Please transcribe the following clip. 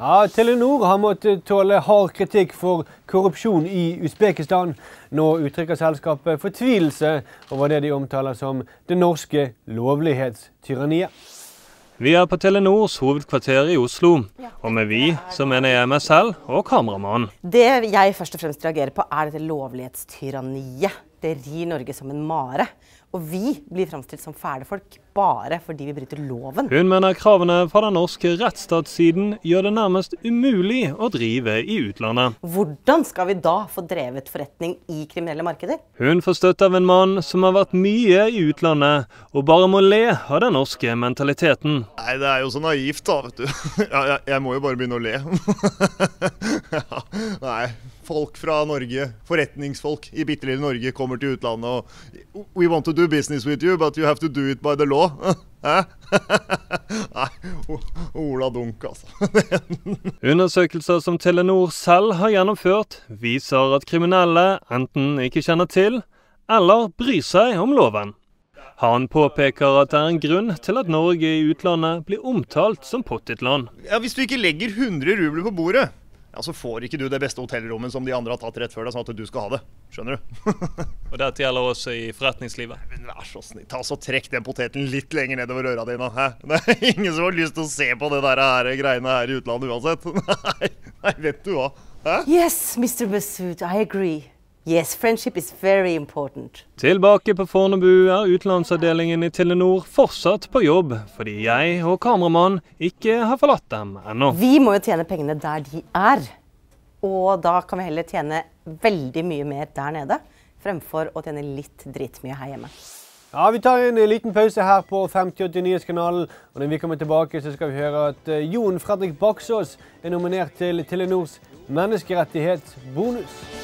Ja, Telenor har måttet tåle hard kritikk for korrupsjon i Usbekistan. Nå uttrykker selskapet fortvilelse over det de omtaler som det norske lovlighetstyranniet. Vi er på Telenors hovedkvarter i Oslo, og med vi så mener jeg meg selv og kameramannen. Det jeg først og fremst reagerer på, er dette lovlighetstyranniet. Det rir Norge som en mare. Og vi blir framstilt som fæle folk bare fordi vi bryter loven. Hun mener kravene fra den norske rettsstatssiden gjør det nærmest umulig å drive i utlandet. Hvordan skal vi da få drevet forretning i kriminelle markeder? Hun får støtte av en mann som har vært mye i utlandet, og bare må le av den norske mentaliteten. Nei, det er jo så naivt, da, vet du. Ja, jeg, jeg må jo bare begynne å le. ja, nei, folk fra Norge, forretningsfolk i bitte lille Norge, kommer til utlandet og We want to do business with you, but you have to do it by the law. Hæ? Nei, Ola Dunk, altså. Undersøkelser som Telenor selv har gjennomført, viser at kriminelle enten ikke kjenner til eller bryr seg om loven. Han påpeker at det er en grunn til at Norge i utlandet blir omtalt som pottitland. Ja, Hvis du ikke legger 100 rubler på bordet, ja, så får ikke du det beste hotellrommet som de andre har tatt rett før deg, sånn at du skal ha det. Skjønner du? og dette gjelder også i forretningslivet. Men vær så snill, ta så trekk den poteten litt lenger nedover øra dine. Hæ? Det er ingen som har lyst til å se på det der her, greiene her i utlandet uansett. Nei, nei vet du hva. Hæ? Yes, Mr. Bassoud, I agree. Yes, friendship is very important. Tilbake på Fornebu er utenlandsavdelingen i Telenor fortsatt på jobb, fordi jeg og kameramann ikke har forlatt dem ennå. Vi må jo tjene pengene der de er. Og da kan vi heller tjene veldig mye mer der nede, fremfor å tjene litt dritmye her hjemme. Ja, Vi tar en liten pause her på 5080 Nyhetskanalen. og Når vi kommer tilbake, så skal vi høre at Jon Fredrik Baksås er nominert til Telenors menneskerettighetsbonus.